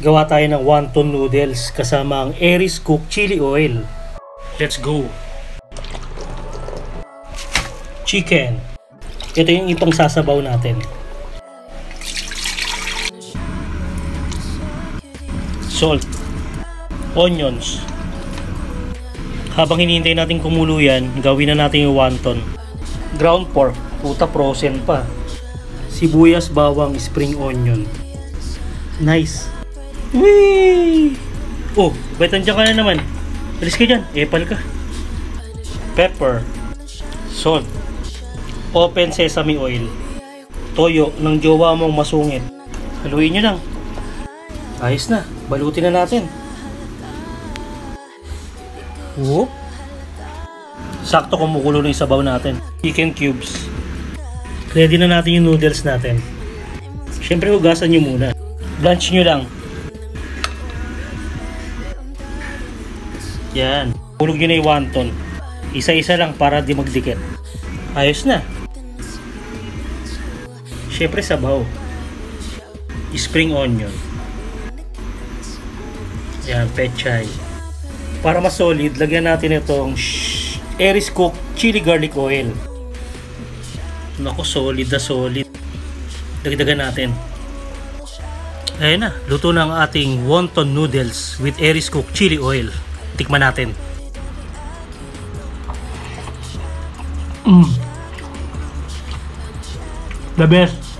Gawa tayo ng wonton noodles kasama ang Aries Cook Chili Oil. Let's go! Chicken. Ito yung ipang sasabaw natin. Salt. Onions. Habang hinihintay natin kumulo yan, gawin na natin yung wonton. Ground pork. Puta frozen pa. Sibuyas, bawang, spring onion. Nice. Whee! Oh, ba't nandiyan ka na naman? Alis ka dyan, epal ka. Pepper. Salt. Open sesame oil. Toyo ng jowa mong masungit. Haluin nyo lang. Ayos na, balutin na natin. Whoop. Sakto kumukulo na yung sabaw natin. Chicken cubes. Ready na natin yung noodles natin. Siyempre hugasan nyo muna. Blanch nyo lang. Yan. Hulog nyo na yung wonton. Isa-isa lang para di magdikit. Ayos na. Siyempre sabaw. Spring onion. Yan, pechay. Para mas solid, lagyan natin itong Aries Cook Chili Garlic Oil. Naku, solid na solid. Dagdagan natin. Ayun na, luto na ang ating wonton noodles with Aries Cook Chili Oil. Tikman natin. Mm. The best.